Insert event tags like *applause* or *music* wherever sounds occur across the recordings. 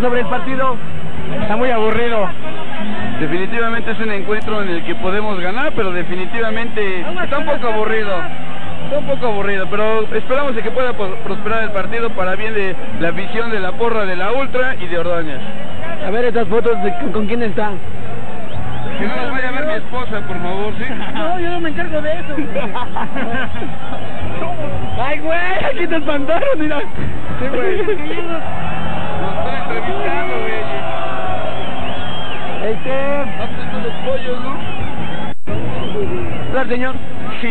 sobre el partido. Está muy aburrido. Definitivamente es un encuentro en el que podemos ganar, pero definitivamente está un poco aburrido. Está un poco aburrido, pero esperamos de que pueda prosperar el partido para bien de la visión de la porra de la Ultra y de Ordóñez. A ver estas fotos de con, con quién está. Que no nos vaya a ver mi esposa, por favor, ¿sí? *laughs* No, yo no me encargo de eso. *laughs* Ay, güey, aquí te espantaron, mira. Sí, güey. *laughs* Este, estos los señor. Sí.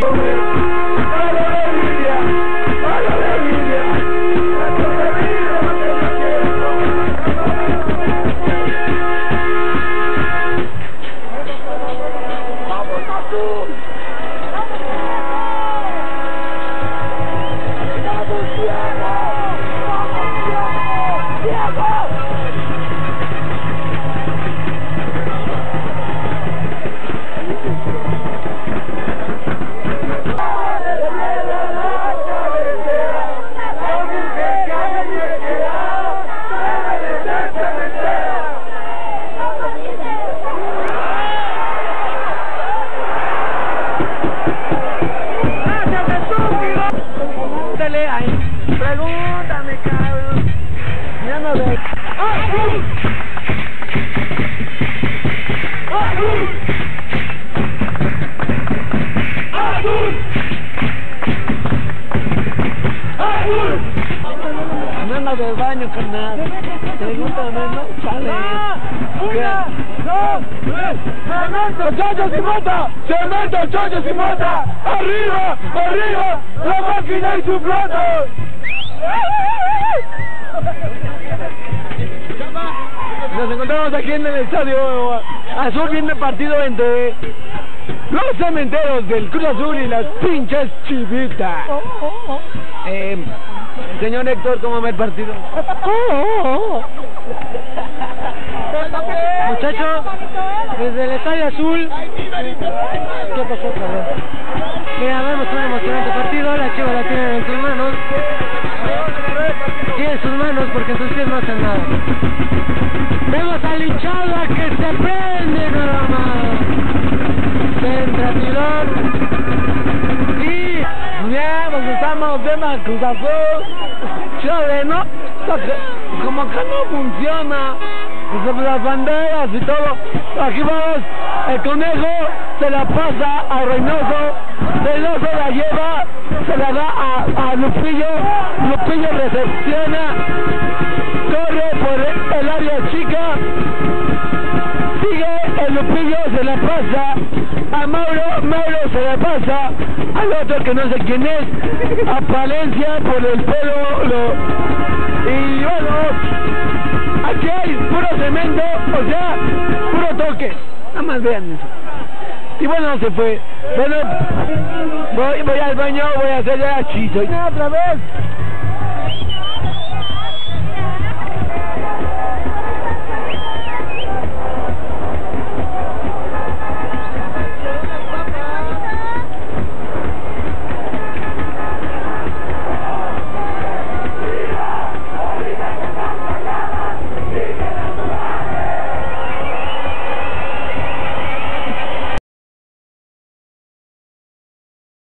Cabrón. Ya no ve. No anda del baño, carnal. Pregúntame, no sale. Una, dos, tres. ¡Cemento, chachos y mota! ¡Cemento, chachos y mota! ¡Arriba, arriba! ¡La máquina y su flota! Nos encontramos aquí en el estadio Azul viendo el partido entre los cementeros del Cruz Azul y las pinches chivitas. Eh, señor Héctor, ¿cómo ve el partido? Muchachos, desde el Estadio Azul. ¿Qué pasó, cabrón? Mira, vemos un emocionante partido. La chiva la tienen en sus manos. En sus manos porque sus pies no hacen nada. Vemos al hinchado a que se prende nada más. Y ya, pues estamos viendo a Cruz Azul. Que- Como que no funciona. Pues, Las banderas y todo. Aquí vamos. El conejo se la pasa a Reynoso. Reynoso la lleva. Se la da a, a Lupillo. Lupillo recepciona. Corre por el área chica. Lupillo, se la pasa a Mauro, Mauro se la pasa al otro que no sé quién es, a Palencia por el pelo, lo- y bueno, aquí hay puro cemento, o sea, puro toque, nada más vean eso. Y bueno, se fue. Bueno, voy, al baño, voy a hacer ya chizo. Y otra vez.